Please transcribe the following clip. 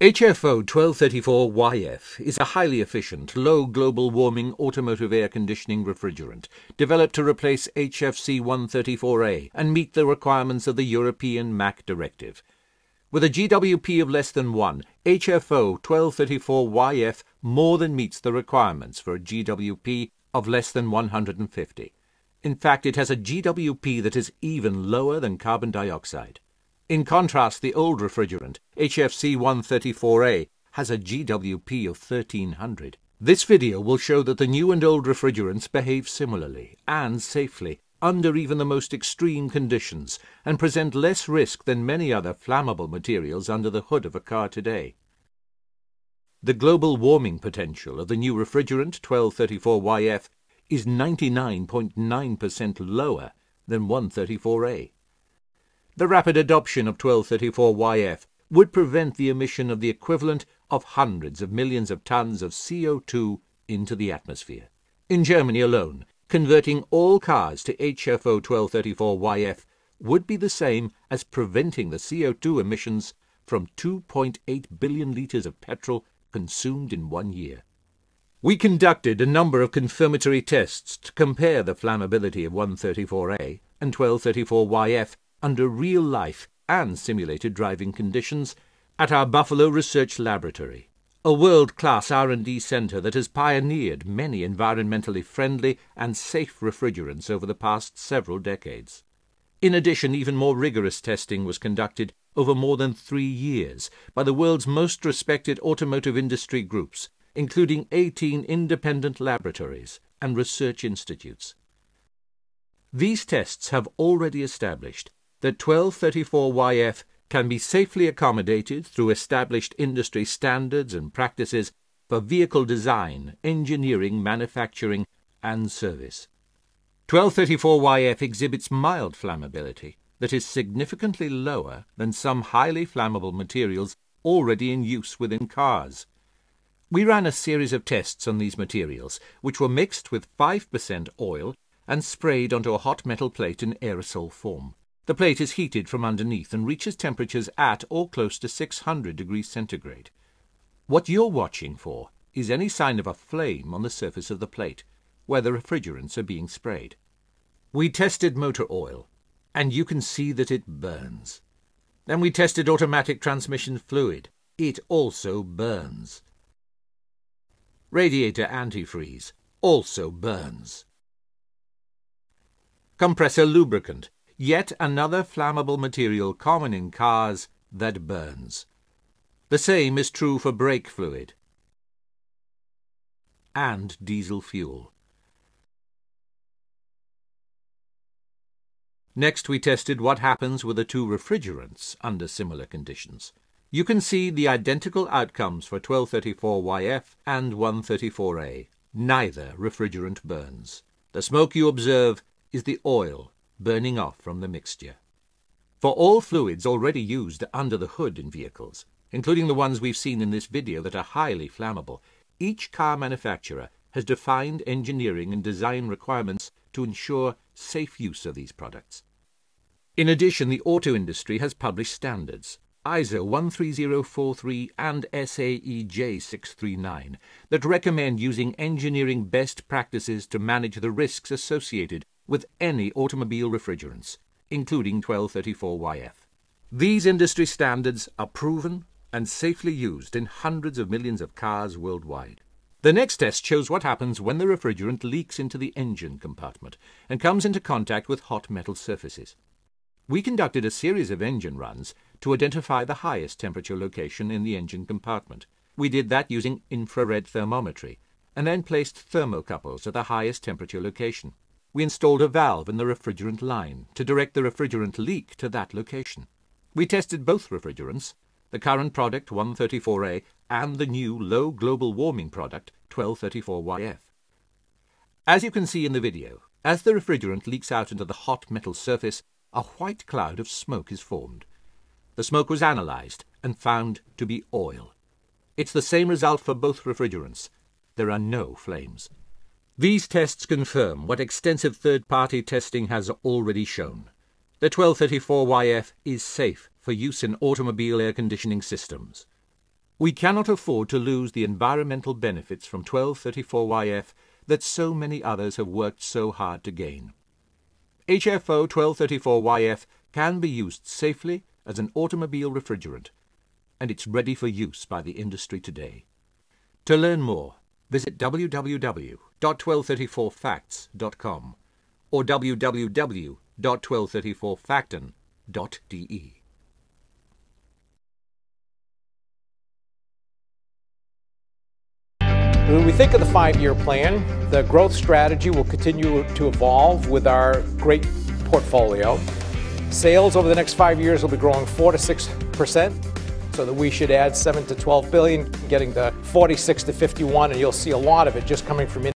HFO 1234YF is a highly efficient, low global warming automotive air conditioning refrigerant developed to replace HFC 134A and meet the requirements of the European MAC directive. With a GWP of less than 1, HFO 1234YF more than meets the requirements for a GWP of less than 150. In fact, it has a GWP that is even lower than carbon dioxide. In contrast, the old refrigerant, HFC 134A, has a GWP of 1300. This video will show that the new and old refrigerants behave similarly and safely under even the most extreme conditions and present less risk than many other flammable materials under the hood of a car today. The global warming potential of the new refrigerant 1234YF is 99.9% lower than 134A. The rapid adoption of 1234YF would prevent the emission of the equivalent of hundreds of millions of tons of CO2 into the atmosphere. In Germany alone, converting all cars to HFO 1234YF would be the same as preventing the CO2 emissions from 2.8 billion litres of petrol consumed in one year. We conducted a number of confirmatory tests to compare the flammability of 134A and 1234YF under real life and simulated driving conditions at our Buffalo Research Laboratory, a world-class R&D center that has pioneered many environmentally friendly and safe refrigerants over the past several decades. In addition, even more rigorous testing was conducted over more than three years by the world's most respected automotive industry groups, including 18 independent laboratories and research institutes. These tests have already established that 1234YF can be safely accommodated through established industry standards and practices for vehicle design, engineering, manufacturing, and service. 1234YF exhibits mild flammability that is significantly lower than some highly flammable materials already in use within cars. We ran a series of tests on these materials, which were mixed with 5% oil and sprayed onto a hot metal plate in aerosol form. The plate is heated from underneath and reaches temperatures at or close to 600 degrees centigrade. What you're watching for is any sign of a flame on the surface of the plate, where the refrigerants are being sprayed. We tested motor oil, and you can see that it burns. Then we tested automatic transmission fluid. It also burns. Radiator antifreeze also burns. Compressor lubricant, yet another flammable material common in cars that burns. The same is true for brake fluid and diesel fuel. Next we tested what happens with the two refrigerants under similar conditions. You can see the identical outcomes for 1234YF and 134A. Neither refrigerant burns. The smoke you observe is the oil burning off from the mixture. For all fluids already used under the hood in vehicles, including the ones we've seen in this video that are highly flammable, each car manufacturer has defined engineering and design requirements to ensure safe use of these products. In addition, the auto industry has published standards, ISO 13043 and SAE J639 that recommend using engineering best practices to manage the risks associated with any automobile refrigerants, including 1234YF. These industry standards are proven and safely used in hundreds of millions of cars worldwide. The next test shows what happens when the refrigerant leaks into the engine compartment and comes into contact with hot metal surfaces. We conducted a series of engine runs to identify the highest temperature location in the engine compartment. We did that using infrared thermometry, and then placed thermocouples at the highest temperature location. We installed a valve in the refrigerant line to direct the refrigerant leak to that location. We tested both refrigerants, the current product 134A and the new low global warming product 1234YF. As you can see in the video, as the refrigerant leaks out into the hot metal surface, a white cloud of smoke is formed. The smoke was analysed and found to be oil. It's the same result for both refrigerants. There are no flames. These tests confirm what extensive third-party testing has already shown. The 1234YF is safe for use in automobile air conditioning systems. We cannot afford to lose the environmental benefits from 1234YF that so many others have worked so hard to gain. HFO 1234YF can be used safely as an automobile refrigerant, and it's ready for use by the industry today. To learn more, visit www.1234facts.com or www.1234facton.de. When we think of the five-year plan, the growth strategy will continue to evolve with our great portfolio. Sales over the next five years will be growing 4 to 6 percent, so that we should add 7 to 12 billion, getting to 46 to 51, and you'll see a lot of it just coming from